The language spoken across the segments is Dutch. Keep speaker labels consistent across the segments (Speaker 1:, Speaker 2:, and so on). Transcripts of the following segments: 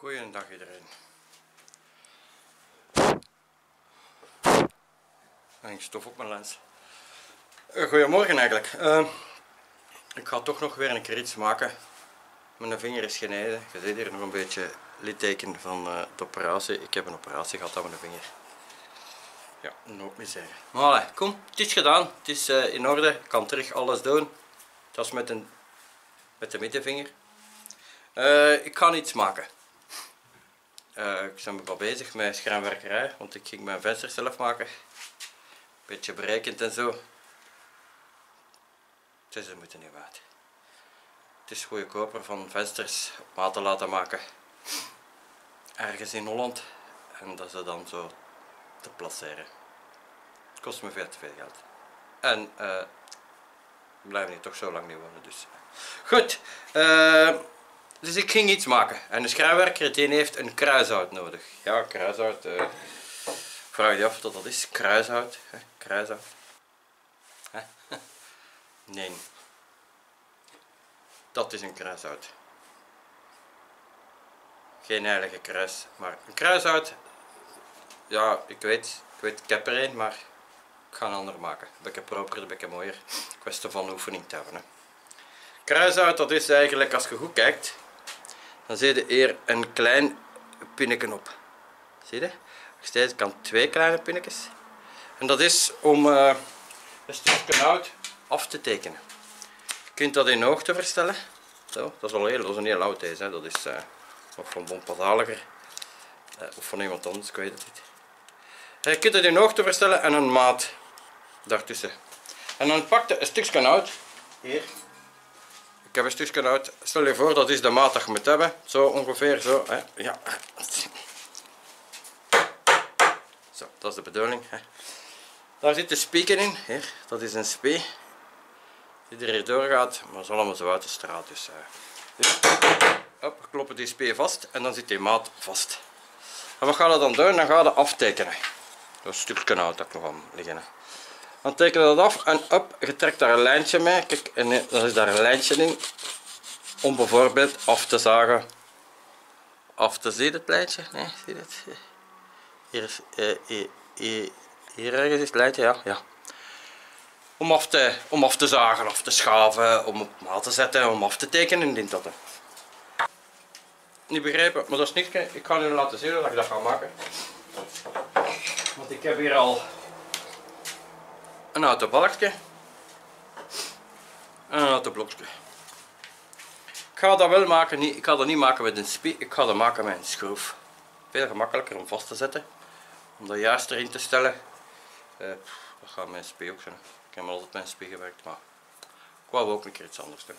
Speaker 1: Goeiedag iedereen. En ik stof op mijn lens. Eh, Goedemorgen eigenlijk. Eh, ik ga toch nog weer een keer iets maken. Mijn vinger is geneden. Je ziet hier nog een beetje litteken van eh, de operatie. Ik heb een operatie gehad aan mijn vinger. Ja, nooit meer zeggen. Maar kom, het is gedaan. Het is in orde. Ik kan terug alles doen. Dat is met, een, met de middenvinger. Ik ga iets maken. Eh, ik ben wel bezig met schermwerkerij, want ik ging mijn venster zelf maken. Beetje berekend en zo. Het is er moeten niet uit. Het is goedkoper van vensters op maat te laten maken. Ergens in Holland. En dat ze dan zo te placeren. Het kost me veel te veel geld. En eh we blijven hier toch zo lang niet wonen. Dus. Goed. eh, dus ik ging iets maken. En de schrijnwerker die heeft een kruishout nodig. Ja, kruishout. eh vraag je af wat dat is. Kruishout. Nee. Dat is een kruishout. Geen heilige kruis, maar een kruishout. Ja, ik weet, ik weet, ik heb er een, maar ik ga een ander maken. Beetje proper, beetje mooier. Kwestie van oefening te hebben. Hè. Kruishout, dat is eigenlijk, als je goed kijkt, dan zie je hier een klein pinnetje op. Zie je? Steeds kan twee kleine pinnetjes. En dat is om eh, een stukje hout af te tekenen. Je kunt dat in hoogte verstellen. Zo, dat is al heel, dat is een heel oud deze. Hè. Dat is uh, of van Bonpadaliger uh, of van iemand anders, ik weet het niet. Je kunt het in hoogte verstellen en een maat daartussen. En dan pak je een stukje hout. Hier. Ik heb een stukje hout. Stel je voor, dat is de maat dat je moet hebben. Zo ongeveer zo. Hè. Ja. Zo, dat is de bedoeling. Hè. Daar zit de spieken in. Dat is een spee. Die er hier doorgaat. Maar dat is allemaal zo uit de straat. Dus, uh. dus hop, kloppen die spee vast en dan zit die maat vast. En wat ga je dan doen? Dan ga je aftekenen. Dat stukje hout dat ik nog aan liggen. Dan teken je dat af en op, je trekt daar een lijntje mee. Kijk, en dan is daar een lijntje in. Om bijvoorbeeld af te zagen. Af te zien het lijntje. Nee, zie je het? Hier, is, eh, hier, hier, ergens is het lijntje, ja. ja. Om, af te, om af te zagen, of te schaven, om op maat te zetten, om af te tekenen dient dat. Niet begrepen, maar dat is niks. Ik ga nu laten zien hoe ik dat ga maken. Want ik heb hier al een houten balkje en een houten blokje. Ik ga dat wel maken, niet, ik ga dat niet maken met een spie, ik ga dat maken met een schroef. Veel gemakkelijker om vast te zetten, om dat juist erin te stellen. Uh, dat gaat mijn spie ook zijn. Ik heb altijd een spie gewerkt, maar ik wou ook een keer iets anders doen.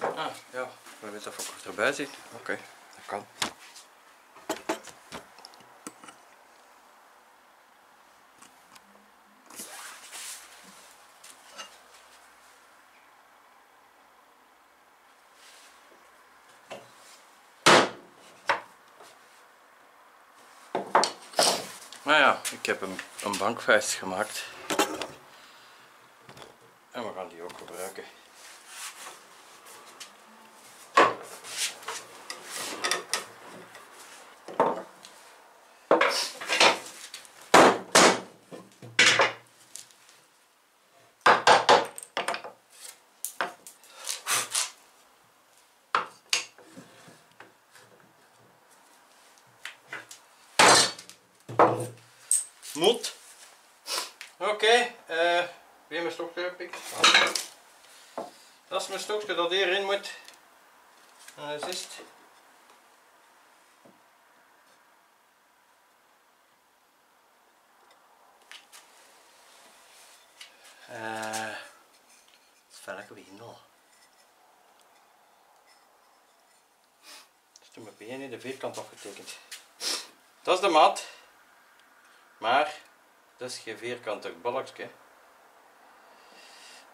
Speaker 1: Ah, ja, we weten of ik erbij zit. Oké, okay, dat kan. Nou ja, ik heb een, een bankvuist gemaakt. En we gaan die ook gebruiken. Moet. Oké, okay, uh, Weer mijn stokje gepikt. Dat is mijn stokje dat hierin moet. En dat is het. Eh, het is velke windel. Dus toen mijn benen in de vierkant afgetekend. Dat is de maat. Maar dat is geen vierkantig balkje.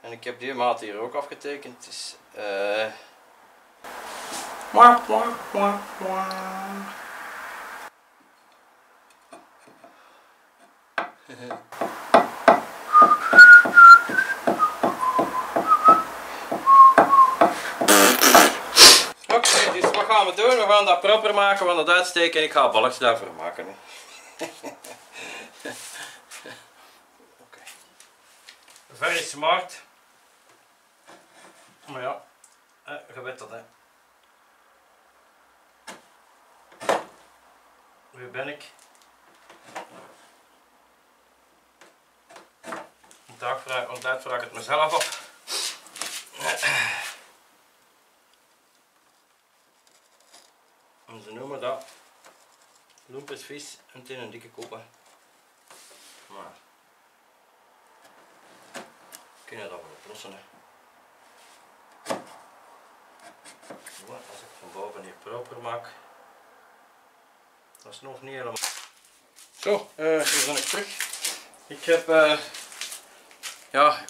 Speaker 1: En ik heb die maat hier ook afgetekend. Eh. Oké, dus wat gaan we doen? We gaan dat proper maken, we gaan dat uitsteken en ik ga een balkje daarvoor maken. Hè. Oké. Very smart. Maar ja, eh, je dat hè. Ben ik? Vandaag vraag, ik het mezelf af. En ze noemen dat loempesvis en het in een dikke koppen. Maar kunnen dat wel oplossen. Hè. Als ik van boven hier proper maak, dat is nog niet helemaal. Zo, eh hier ben ik terug. Ik heb, eh ja,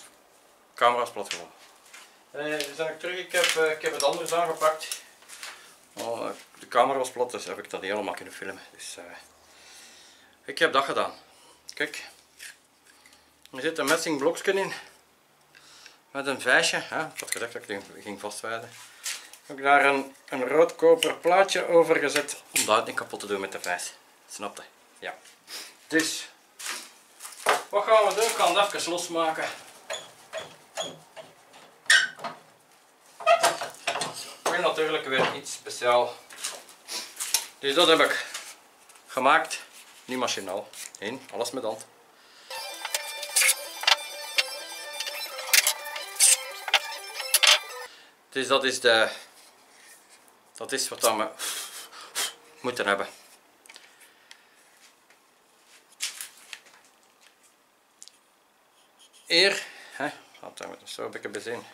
Speaker 1: camera's plat gewoon. Eh, hier ben ik terug. Ik heb, ik heb het anders aangepakt. Oh, de camera was plat, dus heb ik dat niet helemaal kunnen filmen. Dus, ik heb dat gedaan. Kijk, er zit een messing blokje in. Met een vijsje. Hè. Ik had gedacht dat ik die ging vastwijden. Heb ik daar een, een rood koper plaatje over gezet om dat niet kapot te doen met de vijs. Snap je? Ja. Dus, wat gaan we doen? Ik ga het even losmaken. Ik natuurlijk weer iets speciaal. Dus dat heb ik gemaakt. Niet machinaal. Nee, alles met hand. Dus dat is de... Dat is wat we moeten hebben. Hier, hè, laat met zo een beetje bezien.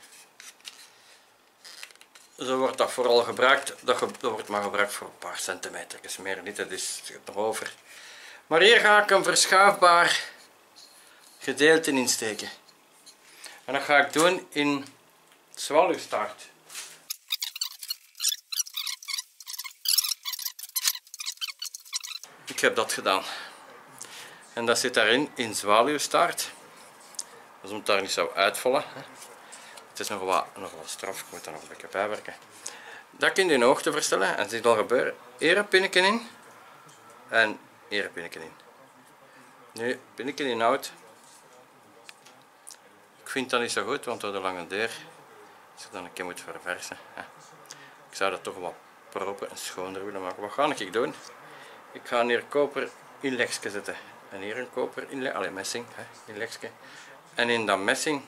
Speaker 1: Zo wordt dat vooral gebruikt, dat, wordt maar gebruikt voor een paar centimeter, meer niet, dat is nog over. Maar hier ga ik een verschuifbaar gedeelte insteken. En dat ga ik doen in zwaluwstaart. Ik heb dat gedaan. En dat zit daarin in zwaluwstaart. Dus moet daar niet zo uitvallen. Het is nog wat, nog wat straf, ik moet daar nog een beetje bijwerken. Dat kun je in hoogte verstellen en ziet al gebeuren. Hier een in en hier een in. Nu, pinnetje in hout. Ik vind dat niet zo goed, want door de lange deur, als je dan een keer moet verversen. Ik zou dat toch wat proper en schoner willen maken. Wat ga ik doen? Ik ga hier koper inlegje zetten. En hier een koper inleg, alleen messing hè. En in dat messing,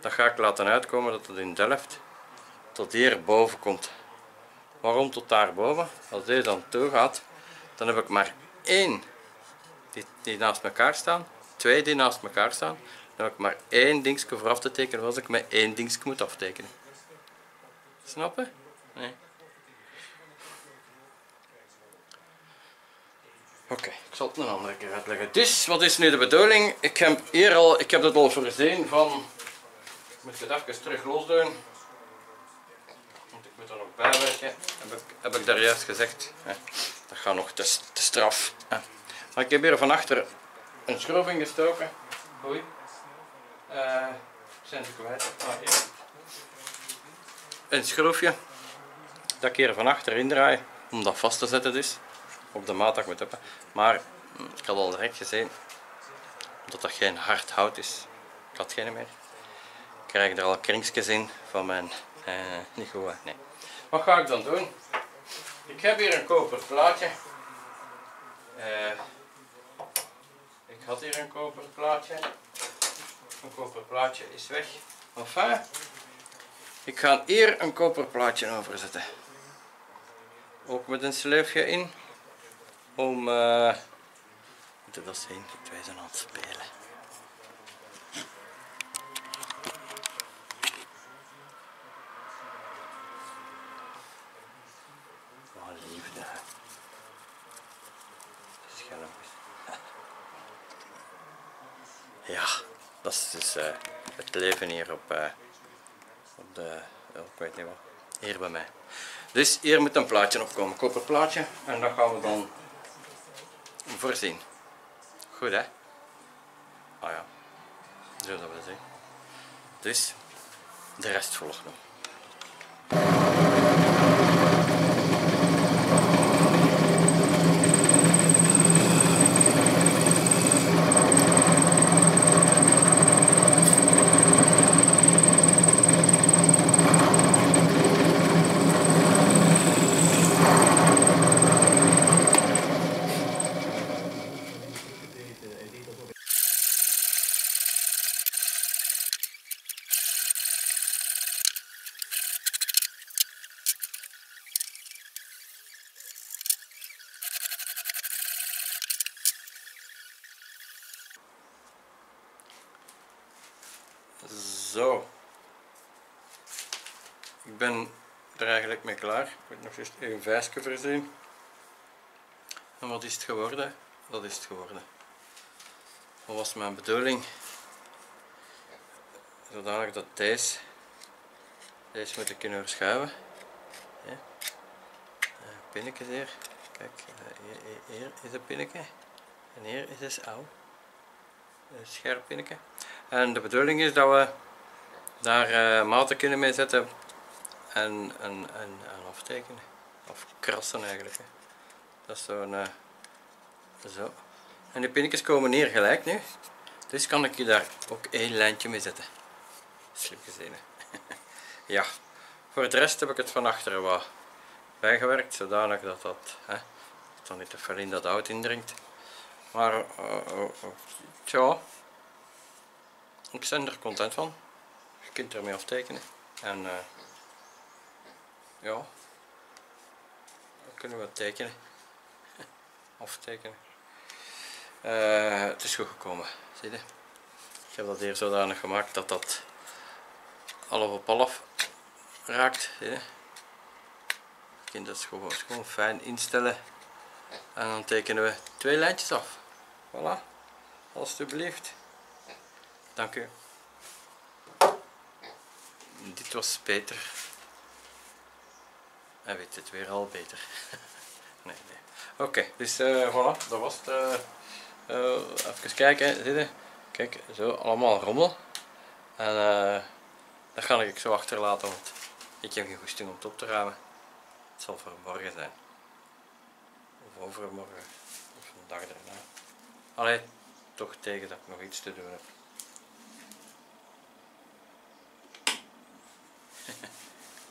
Speaker 1: dat ga ik laten uitkomen dat het in Delft tot hier boven komt. Waarom tot daar boven? Als deze dan toe gaat, dan heb ik maar één die, naast elkaar staan, twee die naast elkaar staan. Dan heb ik maar één dingetje voor af te tekenen, als ik met één dingetje moet aftekenen. Snap je? Nee. Oké, ik zal het een andere keer uitleggen. Dus, wat is nu de bedoeling? Ik heb hier al, ik heb het al voorzien van... Ik moet het even terug losdoen. Want ik moet er nog bijwerken. Heb ik, heb ik daar juist gezegd. Dat gaat nog te, straf. Maar ik heb hier van achter een schroef ingestoken. Oei. Eh, zijn ze kwijt? Ah. Een schroefje. Dat ik hier van achter indraai. Om dat vast te zetten dus op de maat dat ik moet hebben. Maar hm, ik had al direct gezien dat dat geen hard hout is. Ik had geen meer. Ik krijg er al krinkjes in van mijn eh, niet goed. Nee. Wat ga ik dan doen? Ik heb hier een koper plaatje. Eh, ik had hier een koper plaatje. een koperplaatje is weg. Enfin, ik ga hier een koperplaatje over zetten. Ook met een sleufje in. Om, uh, moet dat zien, wij zijn aan het spelen. Wat liefde. Ja, dat is dus uh, het leven hier op, uh, op de, ik weet niet wat, hier bij mij. Dus hier moet een plaatje opkomen, koperplaatje, en dat gaan we dan voorzien. Goed hè? Ah ja, zo dat we zien. Dus de rest volgt nog. Zo. Ik ben er eigenlijk mee klaar. Ik moet nog eens een vijsje voorzien. En wat is het geworden? Dat is het geworden. Wat was mijn bedoeling? Zodanig dat deze, deze moet ik kunnen verschuiven. Ja. Pinnetjes hier. Kijk, hier, hier is een pinnetje. En hier is het ouw. Een scherp pinnetje. En de bedoeling is dat we daar uh, maten kunnen mee zetten en, en, en, en aftekenen. Of krassen eigenlijk. Hè. Dat is zo'n uh, zo. En de pinnetjes komen hier gelijk nu. Dus kan ik je daar ook één lijntje mee zetten. Slim gezien. ja. Voor de rest heb ik het van achteren wat bijgewerkt, zodanig dat dat, hè, dan niet te veel in dat hout indringt. Maar, uh, tja, ik ben er content van. Je kunt ermee aftekenen. En uh, ja, dan kunnen we tekenen. Aftekenen. Uh, het is goed gekomen, zie je. Ik heb dat hier zodanig gemaakt dat dat half op half raakt. Zie je. Je kunt dat gewoon, gewoon fijn instellen. En dan tekenen we twee lijntjes af. Voilà, alstublieft. Dank u. Dit was beter. Hij weet het weer al beter. nee, nee. Oké, dus uh, voilà, dat was het. Uh, uh, even kijken, zie je? Kijk, zo allemaal rommel. En dat ga ik zo achterlaten, want ik heb geen goesting om het op te ruimen. Het zal voor morgen zijn. Of overmorgen. Of een dag daarna. Allee, toch tegen dat ik nog iets te doen heb.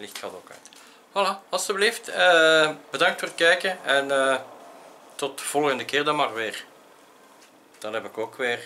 Speaker 1: Licht gaat ook uit. Voilà, alsjeblieft. Uh, bedankt voor het kijken en uh, tot de volgende keer dan maar weer. Dan heb ik ook weer